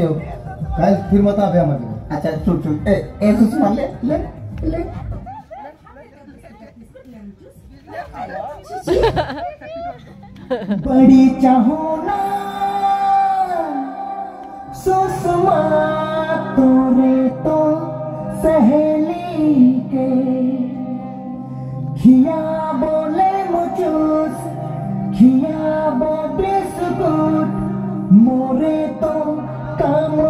हो। फिर मत अच्छा ए ए ले ले बड़ी चाहो ना सुषमा तोरे तो सहेली के खिया बोले मुझे खिया बोले सुकून. ¡Murrito, camu.